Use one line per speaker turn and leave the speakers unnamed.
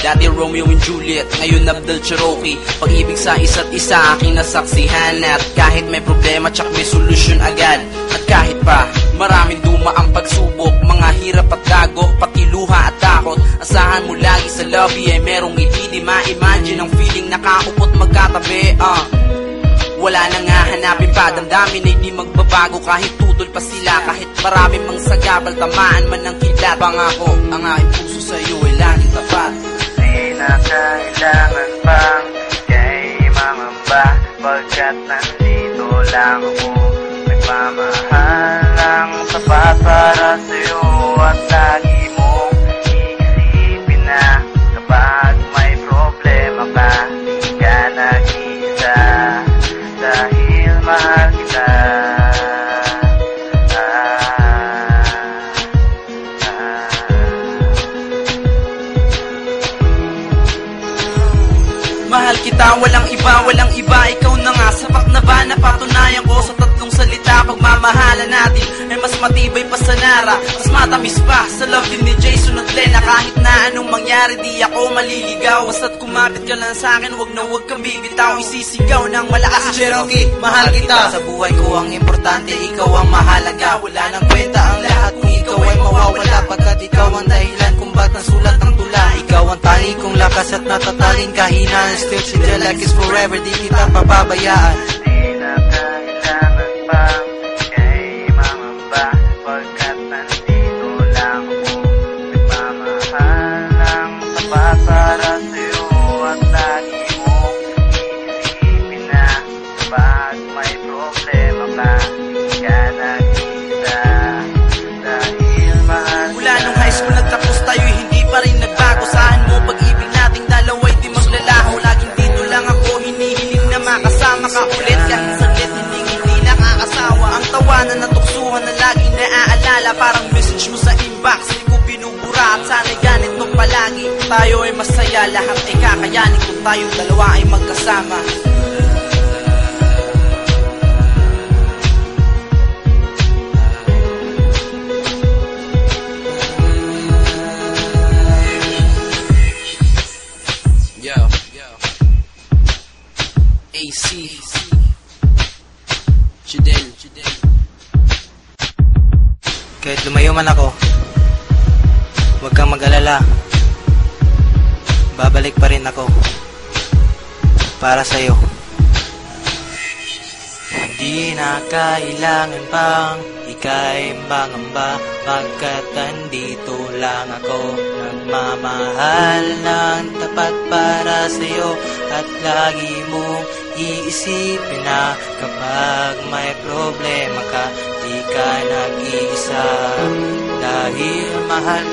Dati Romeo and Juliet, ngayon Abdel Cherokee. Pag-ibig sa isa't isa aking nasaksihan At kahit may problema tsak may solusyon agad. At kahit pa maraming duma ang pagsubok Mga hirap at dagok, pati luha at takot Asahan mo lagi sa lobby ay merong hindi di ma-imagine Ang feeling nakakupot magkatabi uh. Wala nang hahanapin pa Damdamin ay di magbabago. Kahit tutol pa sila Kahit marami mang sagabal Tamaan man ng kidlat. Pangako Ang aking puso sa'yo ay laging tapat.
Di na kailangan pang kay mangamba Pagkat nandito lang ako. Nagmamahal lang sapat para sa'yo At kita,
walang iba, walang iba. Ikaw na nga, sapat na ba? Napatunayan ko sa tatlong salita. Pagmamahalan natin ay mas matibay pa sa nara. Mas matamis pa sa love din ni Jason at Lena. Kahit na anong mangyari, di ako maliligaw. Basta't kumapit ka lang sa akin, wag na wag kang bibitaw. Isisigaw ng malakas Cherokee, mahal kita. Sa buhay ko ang importante, ikaw ang mahalaga at natataling kahinan Still still like it's forever, di kita papabayaan
Di na kailangan pang
makasama ka ulit Kahit saglit hindi hindi nakakasawa. Ang tawanan na tuksuhan na laging naaalala. Parang message mo sa inbox Di ko binubura at sana'y ganit mo palagi Tayo ay masaya. Lahat ay kakayanin Kung tayong dalawa ay magkasama AC. Chidel, Chidel.
Kahit lumayo man ako, huwag kang mag-alala. Babalik pa rin ako. Para sa'yo. Hindi na kailangan pang ika'y mangamba Pagkat andito lang ako Nagmamahal ng tapat para sa'yo At lagi mong iisipin na Kapag may problema ka Di ka nag-iisa. Dahil mahal kita